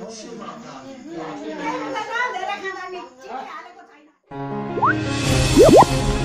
来来来来来来，看到你今天那个在哪？